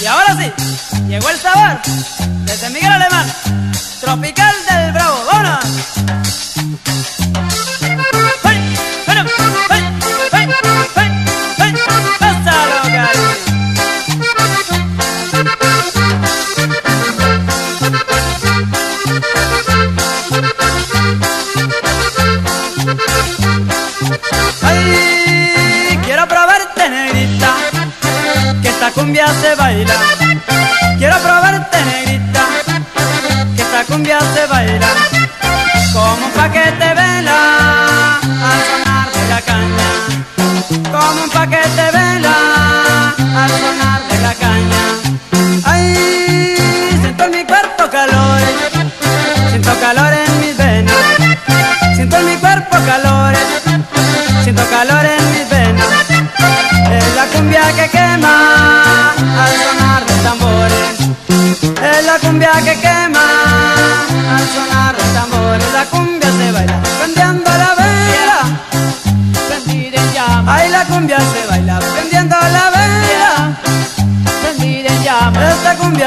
Y ahora sí, llegó el sabor de Miguel Alemán, tropical del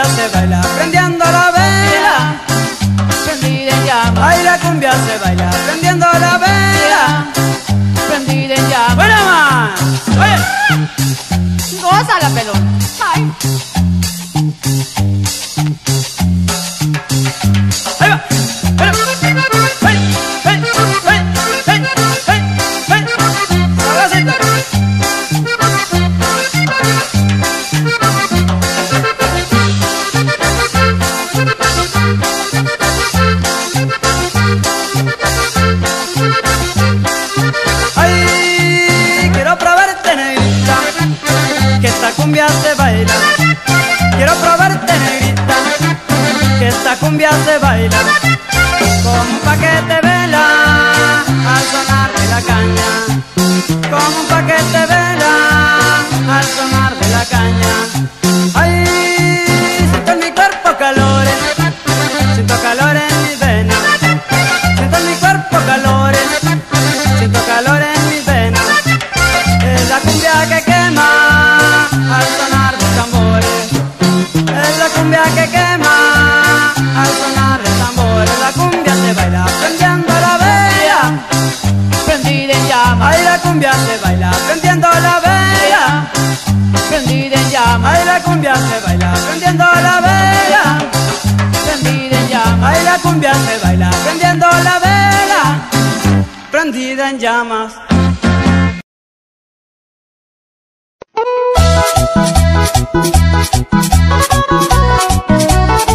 se baila prendiendo la vela. Prendida en llamas. Ay, la cumbia se baila prendiendo la vela. la cumbia se baila prendiendo la vela. Prendida en llama. Ahí la cumbia se baila prendiendo la vela. Prendida en llama. Ahí la cumbia se baila prendiendo la vela. Prendida en llamas.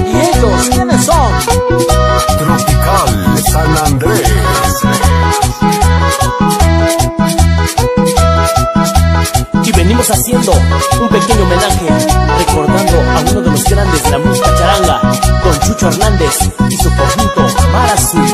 ¿Y ellos quiénes son? Tropical San Andrés. venimos haciendo un pequeño homenaje recordando a uno de los grandes de la música charanga con Chucho Hernández y su conjunto Mar Azul.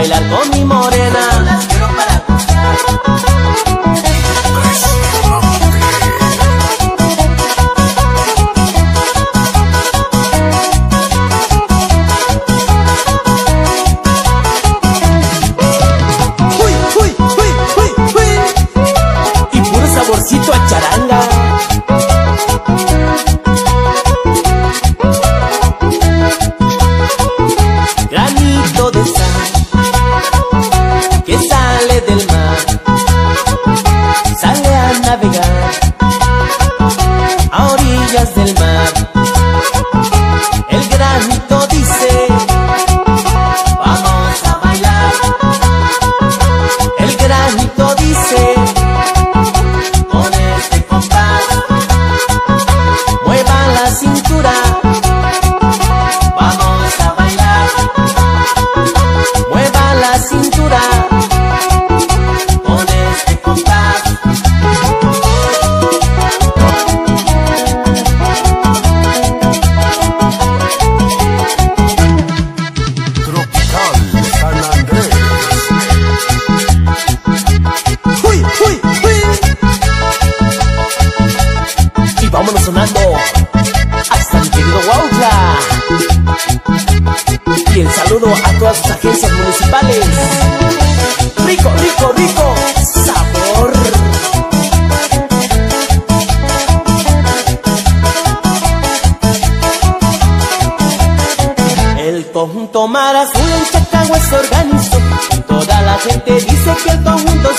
bailar conmigo.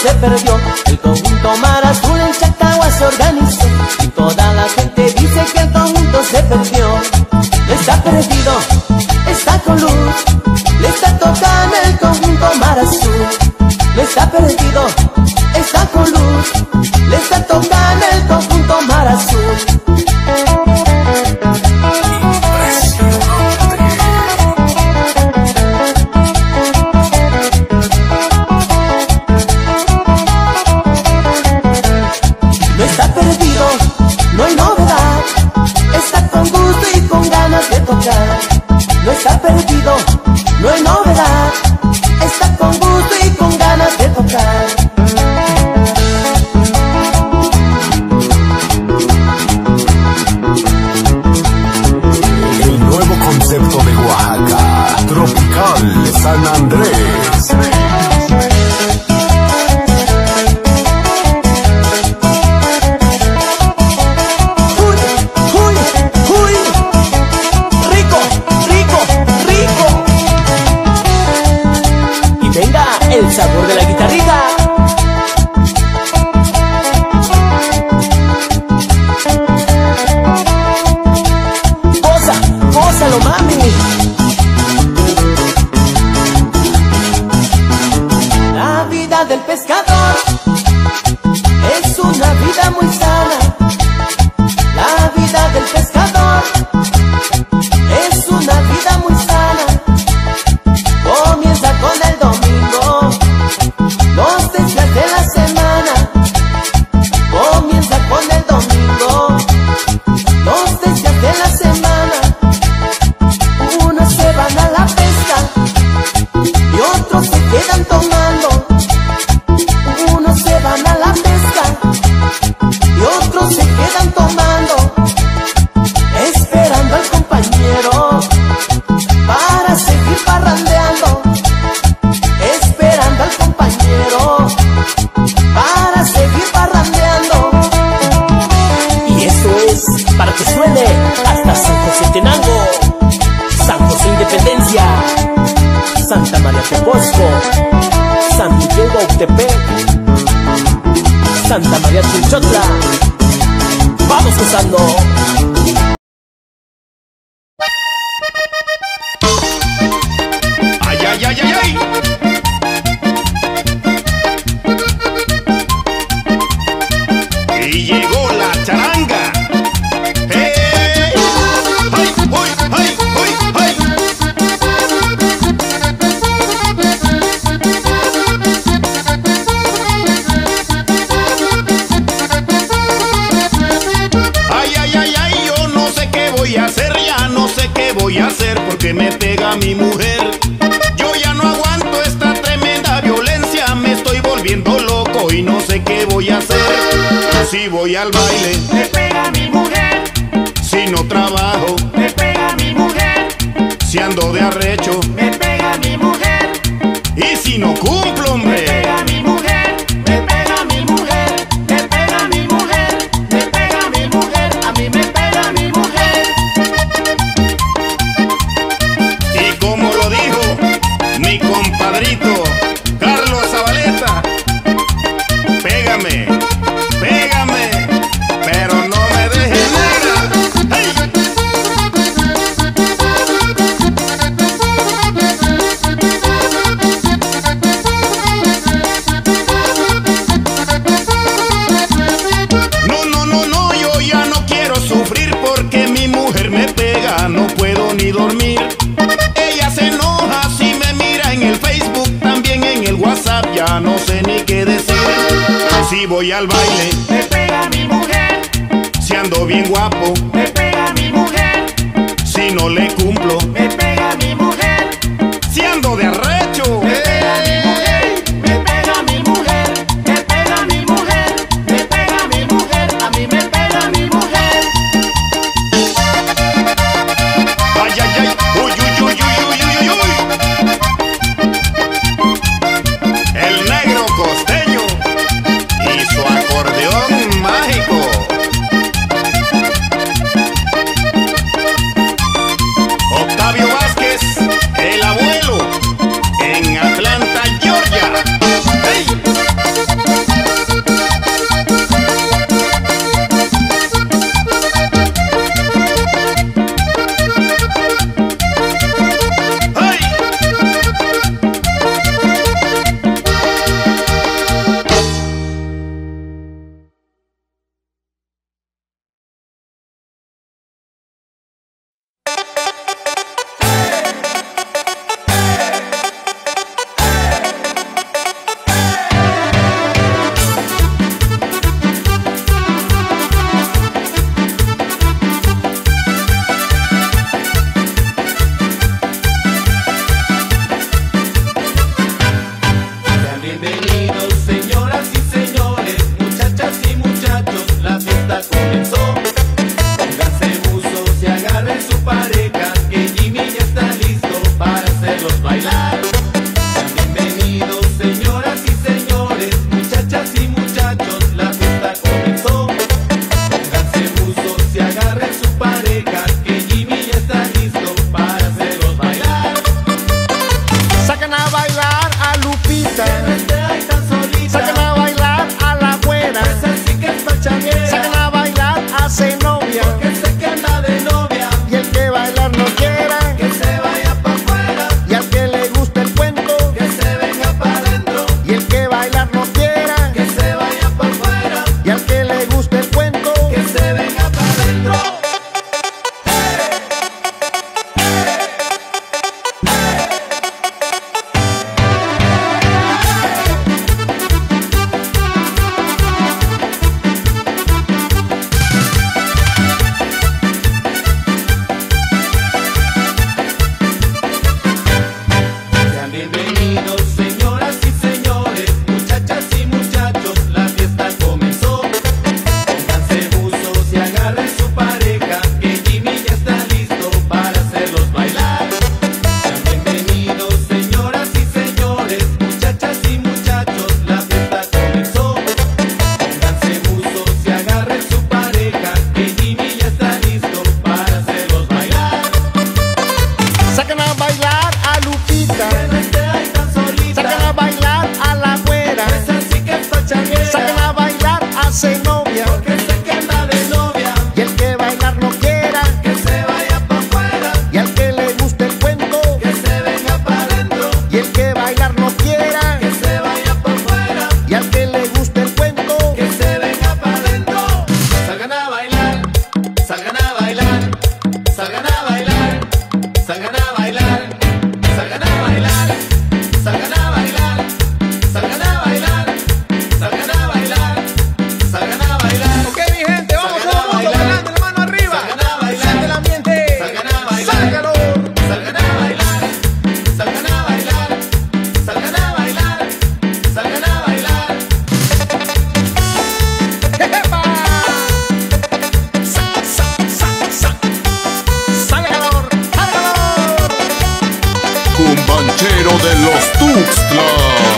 se perdió. El conjunto Mar Azul en Chacagua se organizó. Y toda la gente dice que el conjunto se perdió. Está perdido, está con luz. Le está tocando el conjunto Mar Azul. Está perdido, está con luz. De los Tuxtlas.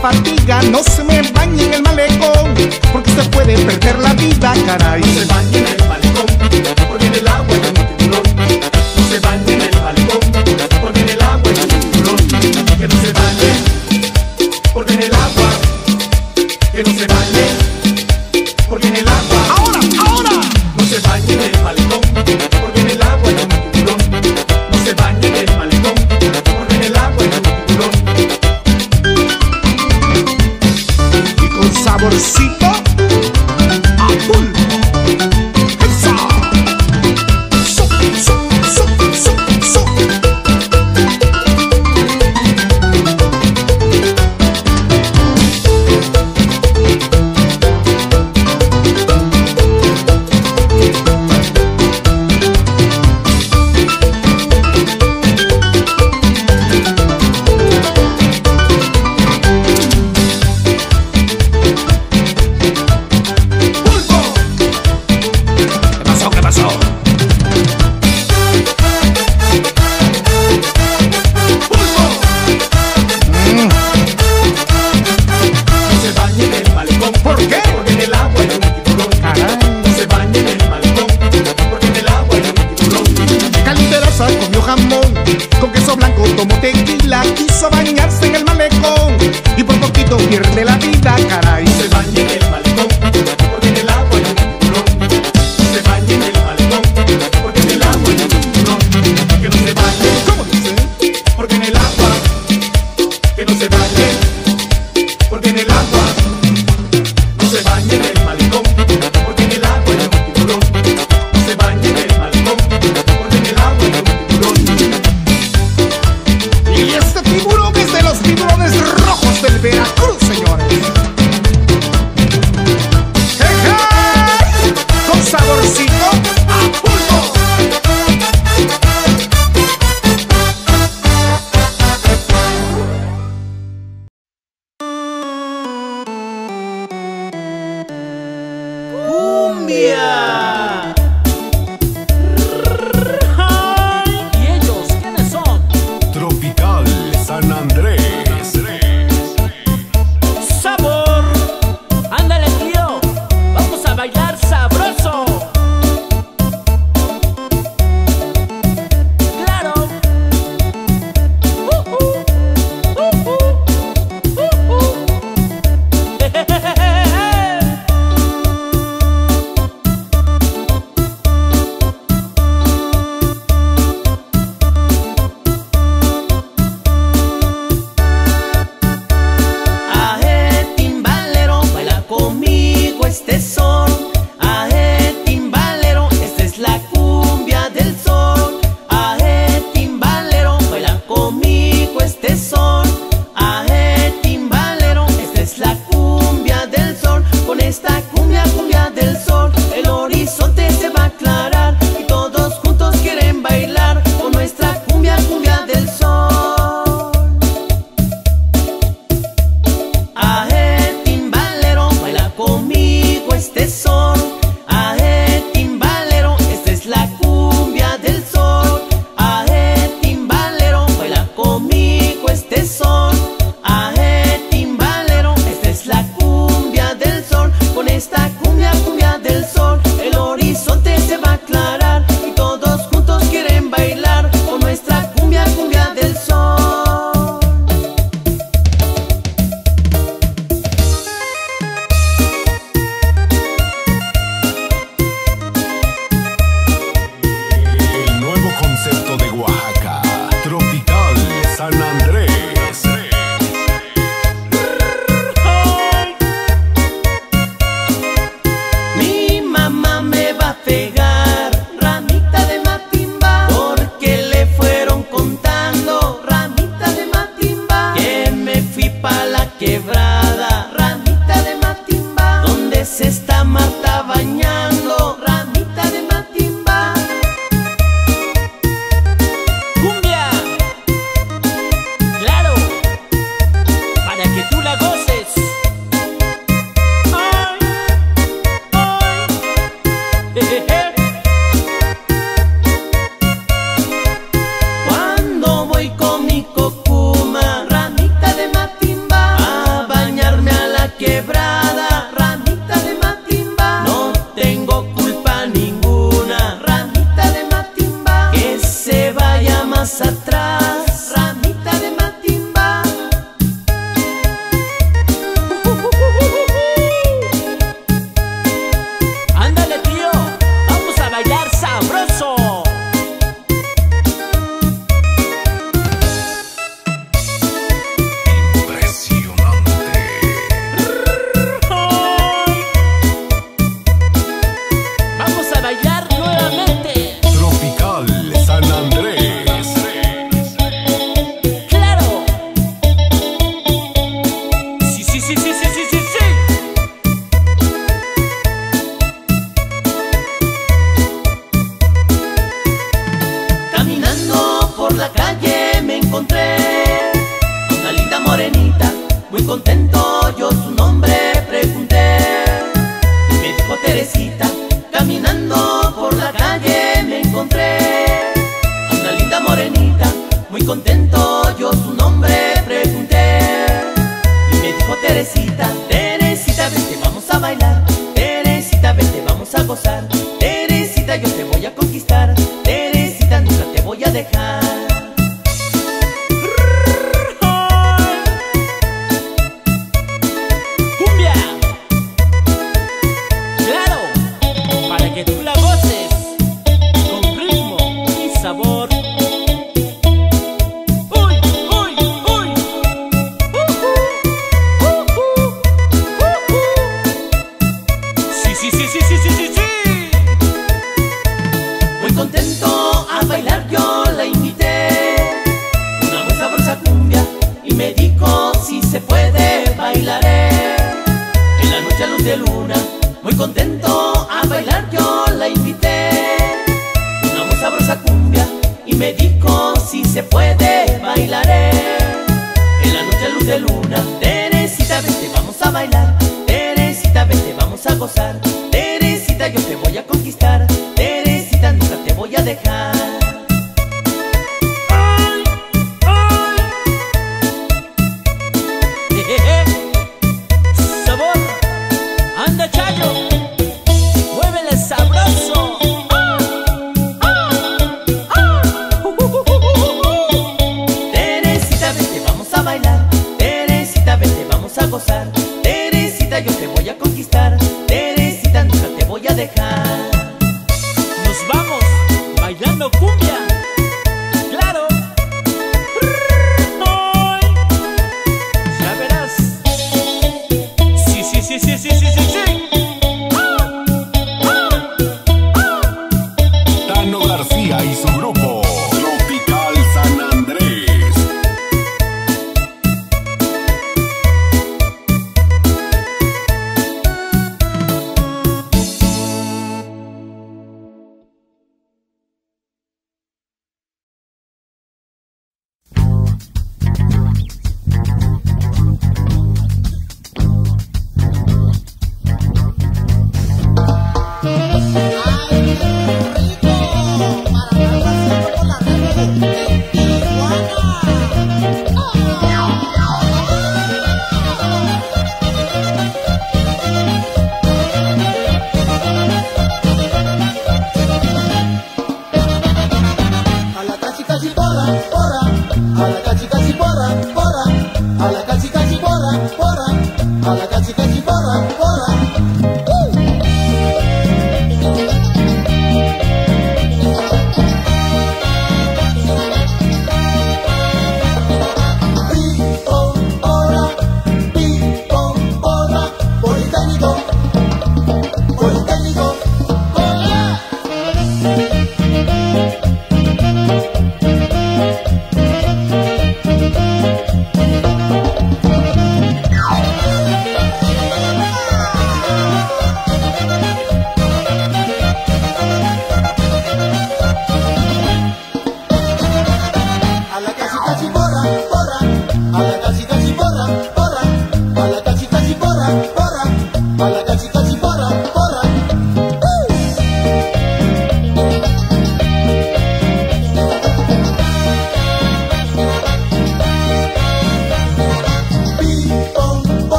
Fatiga, no se me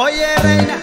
Oye, reina.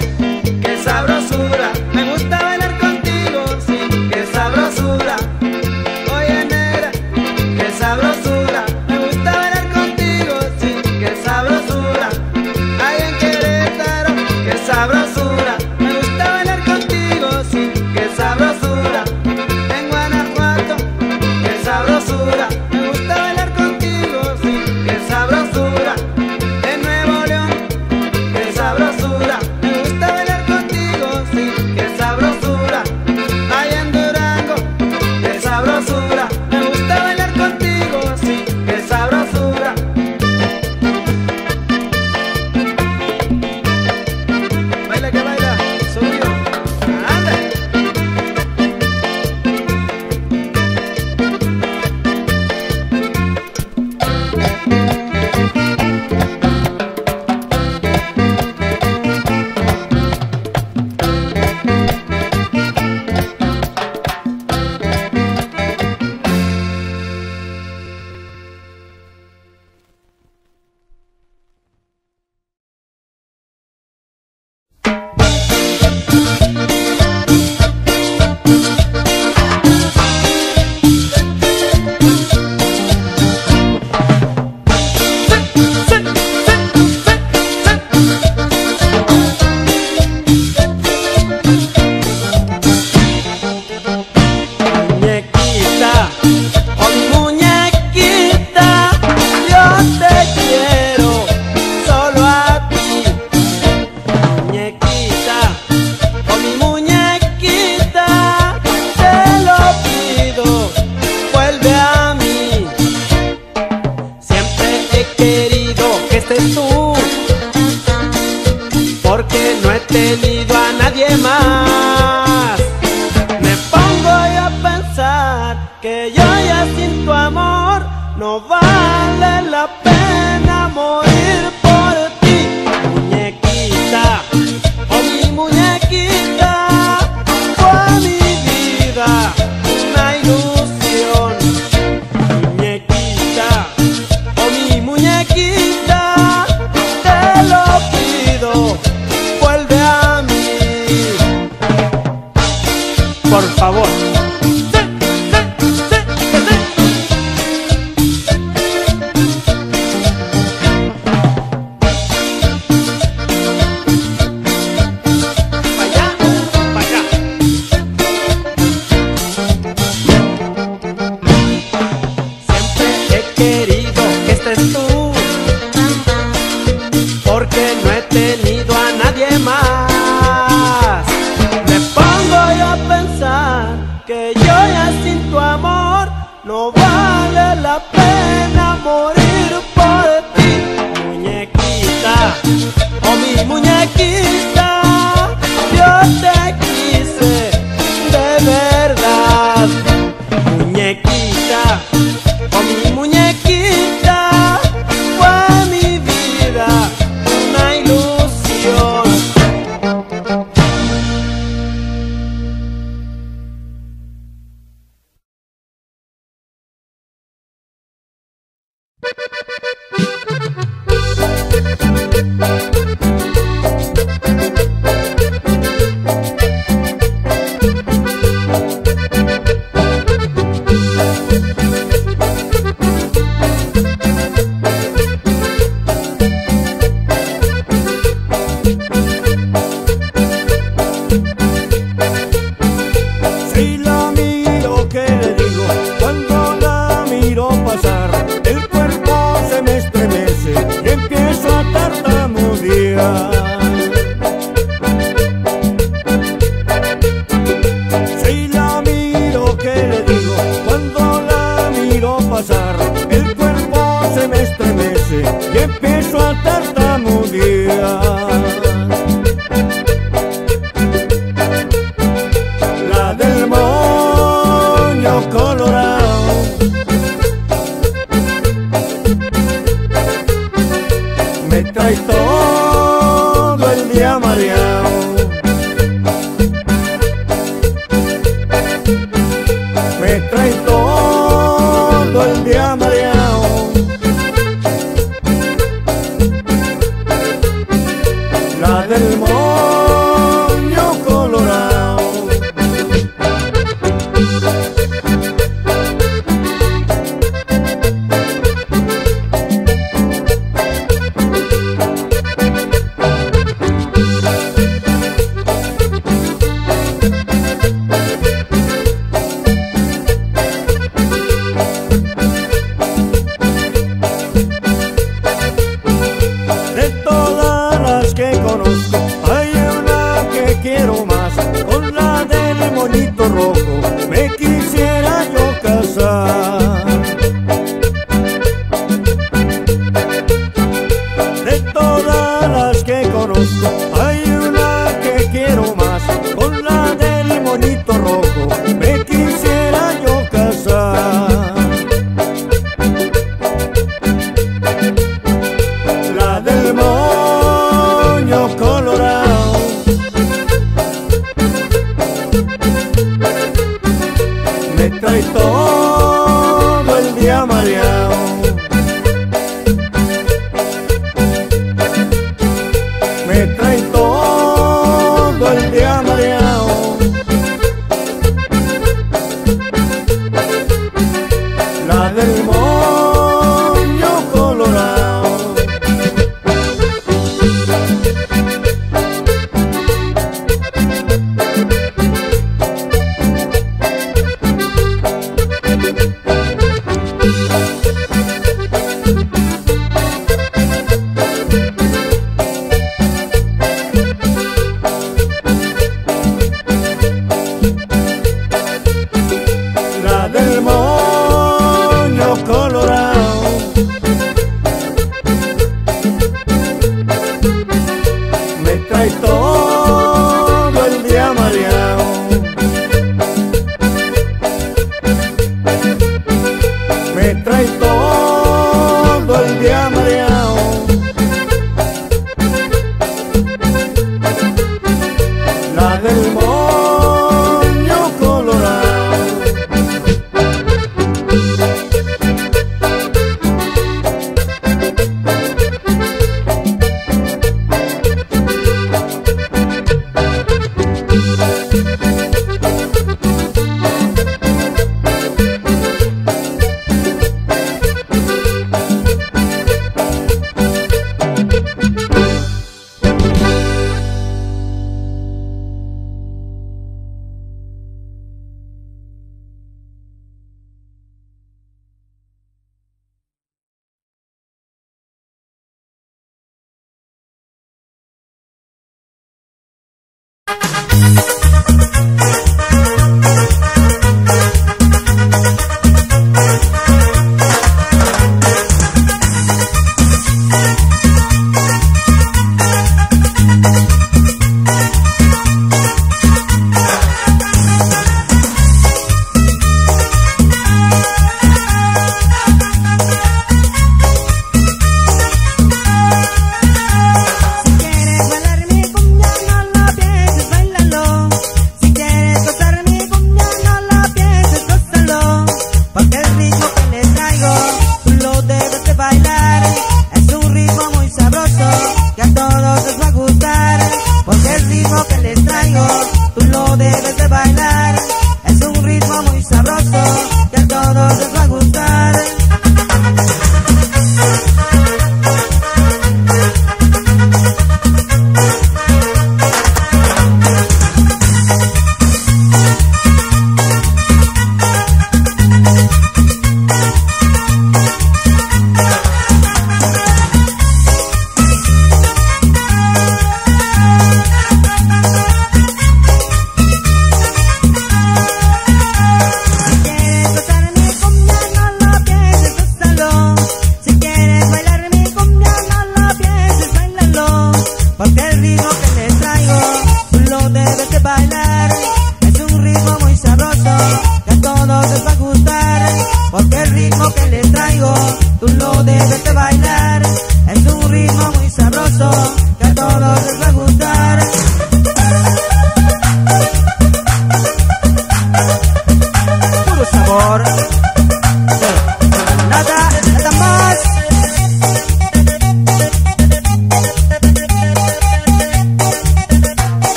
Thank you.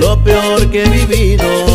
Lo peor que he vivido.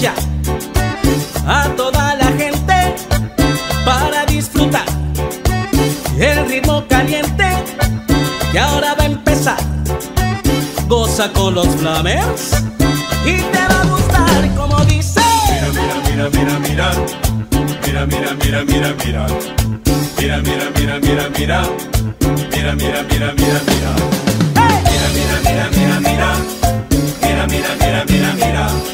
Ya a toda la gente para disfrutar el ritmo caliente que ahora va a empezar. Goza con los flamers y te va a gustar como dice. Mira, mira, mira, mira, mira. Mira, mira, mira, mira, mira. Mira, mira, mira, mira, mira. Mira, mira, mira, mira, mira. Mira, mira, mira, mira, mira. Mira, mira, mira, mira, mira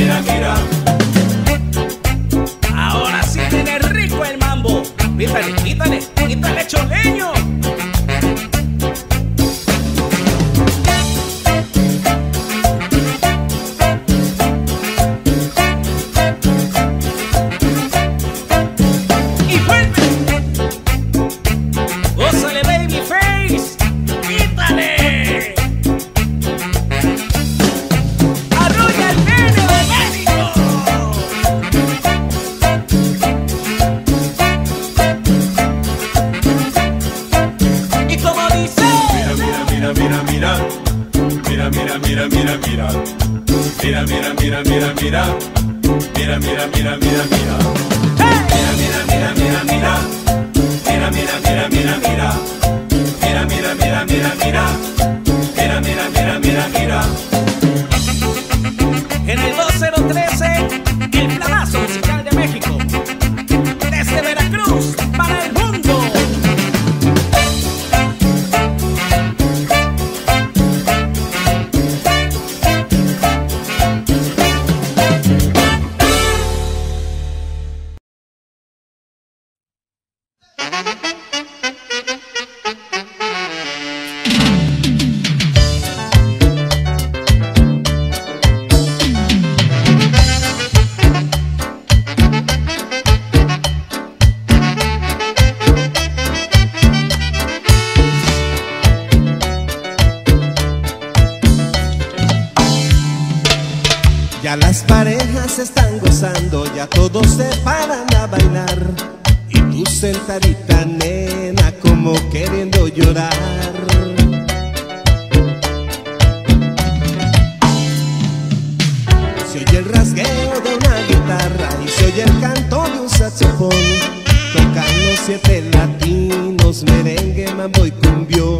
voy cumbión.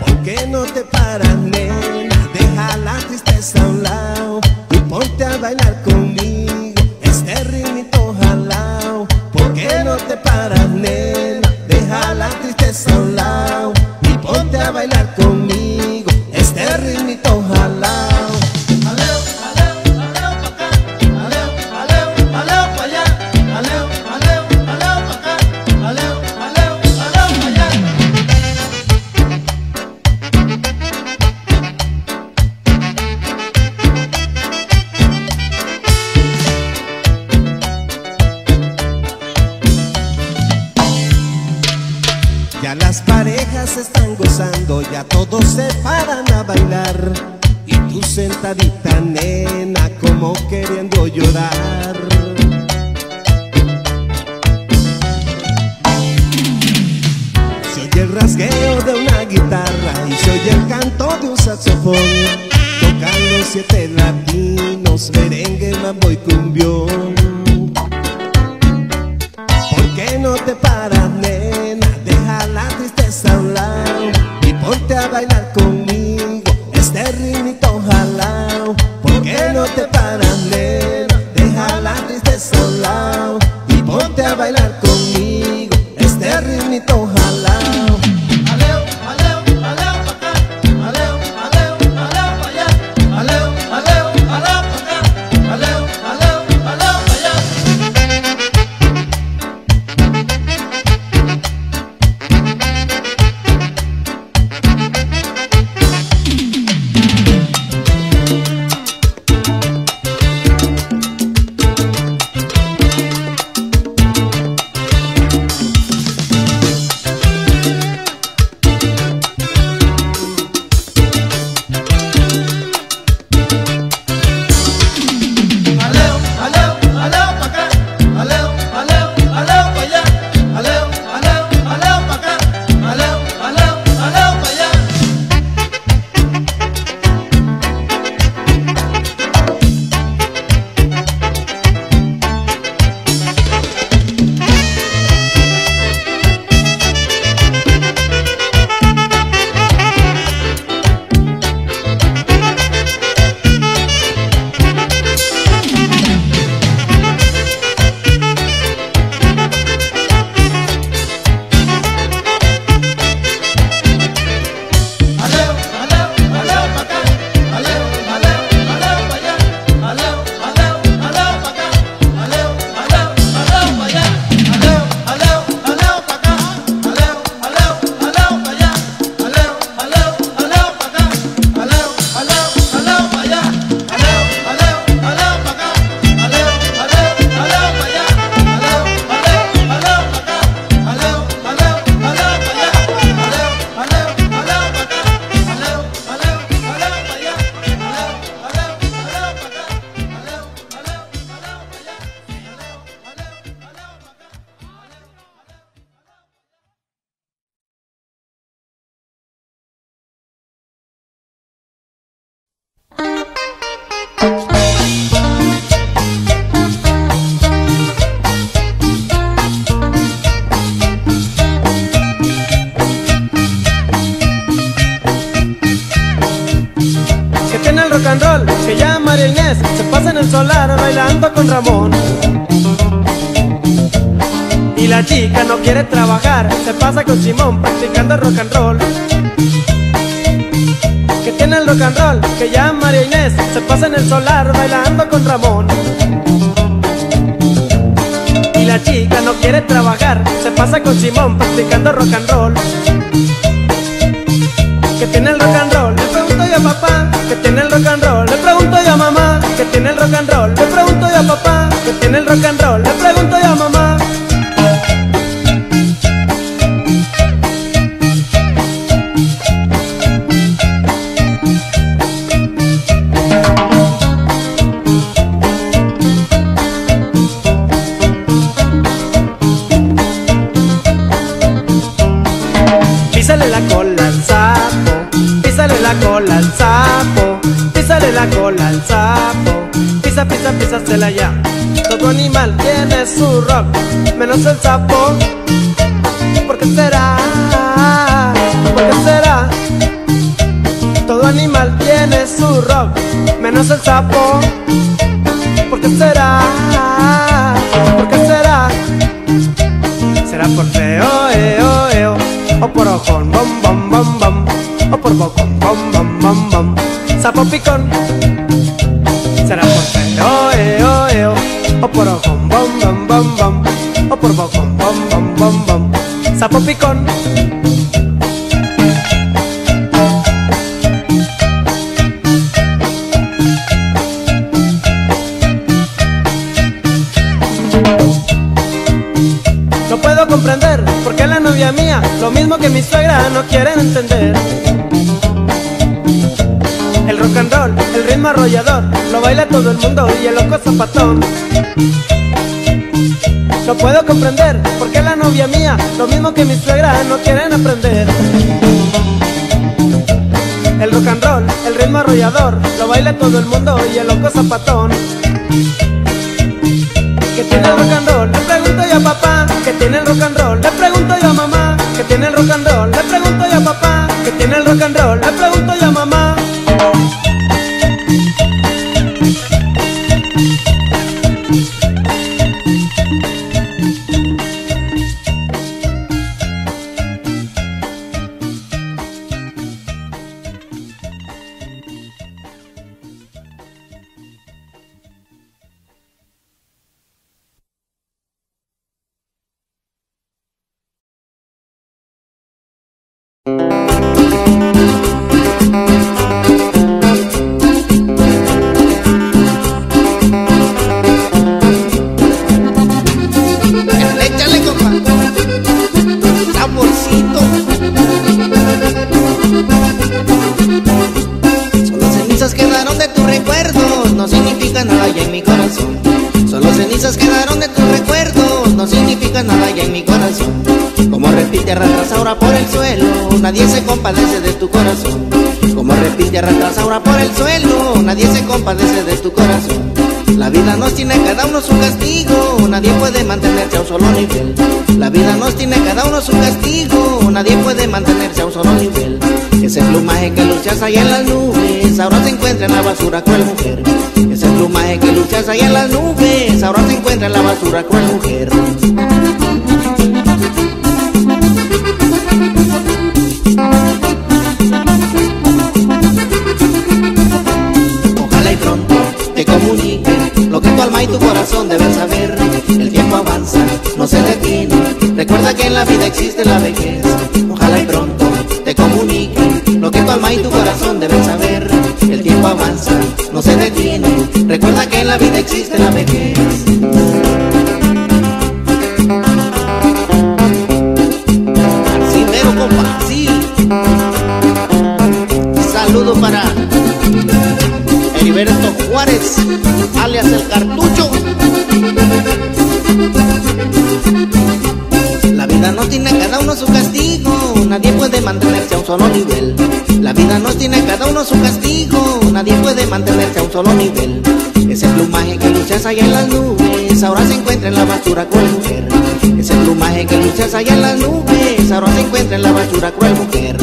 ¿Por qué no te paran Simón practicando rock and roll. Que tiene el rock and roll, que ya María Inés se pasa en el solar bailando con Ramón. Y la chica no quiere trabajar, se pasa con Simón practicando rock and roll. Que tiene el rock and roll, le pregunto yo a papá. Que tiene el rock and roll, le pregunto yo a mamá. Que tiene el rock and roll, le pregunto yo a papá. Que tiene el rock and roll, le pregunto Písasela ya. Todo animal tiene su rock, menos el sapo. ¿Por qué será? ¿Por qué será? Todo animal tiene su rock, menos el sapo. ¿Por qué será? ¿Por qué será? Será por feo, eo, eo, o por ojón, bom, bom, bom, bom, o por bocón, bom, bom, bom, bom, sapo picón. Será por por ojón, bom, bom, bom, bom, o por bocón, bom, bom, bom, bom, sapo picón. No puedo comprender por qué la novia mía, lo mismo que mi suegra, no quieren entender. El rock and roll, el ritmo arrollador, lo baila todo el mundo y el loco zapatón. No puedo comprender por qué la novia mía, lo mismo que mi suegra, no quieren aprender. El rock and roll, el ritmo arrollador, lo baila todo el mundo y el loco zapatón. ¿Qué tiene el rock and roll? Le pregunto yo a papá. ¿Qué tiene el rock and roll? Le pregunto yo a mamá. ¿Qué tiene el rock and roll? Le pregunto yo a papá. ¿Qué tiene el rock and roll? Le pregunto yo alma y tu corazón deben saber. El tiempo avanza, no se detiene. Recuerda que en la vida existe la vejez. Mero, compa, así. Saludo para Heriberto Juárez, alias el cartucho. La vida no tiene cada uno su castigo, nadie puede mantenerse a un solo nivel. Vida no tiene cada uno su castigo, nadie puede mantenerse a un solo nivel. Ese plumaje que luchas allá en las nubes, ahora se encuentra en la basura cruel mujer. Ese plumaje que luchas allá en las nubes, ahora se encuentra en la basura cruel mujer.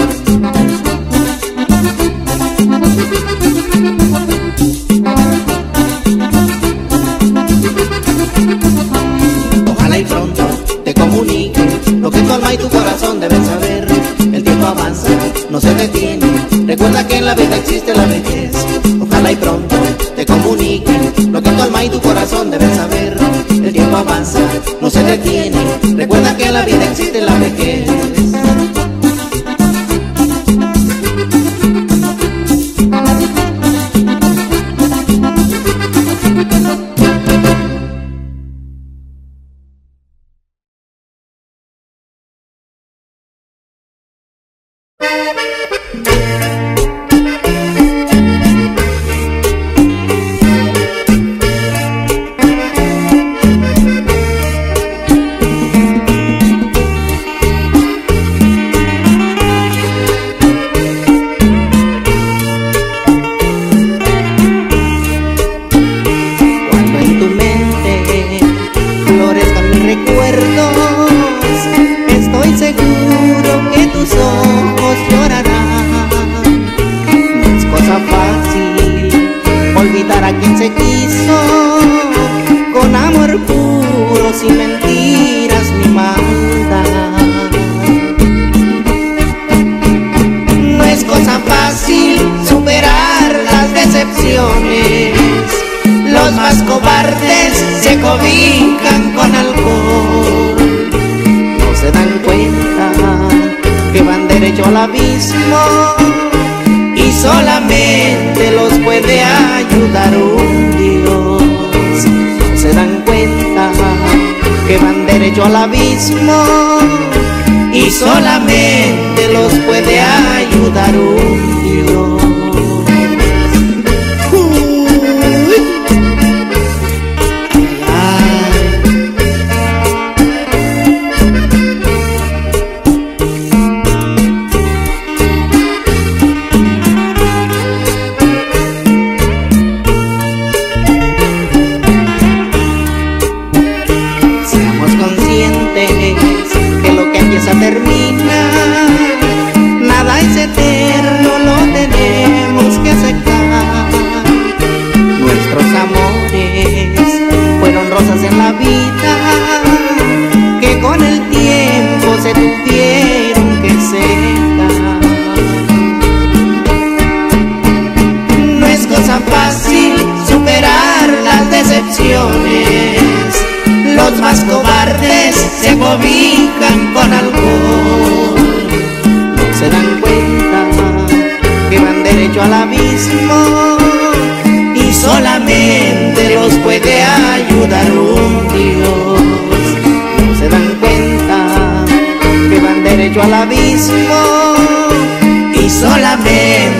Existe la vejez. Ojalá y pronto te comunique lo que tu alma y tu corazón deben saber. El tiempo avanza, no se detiene. Y solamente los puede ayudar un Los más cobardes se cobijan con alcohol. No se dan cuenta que van derecho al abismo y solamente los puede ayudar un Dios. No se dan cuenta que van derecho al abismo y solamente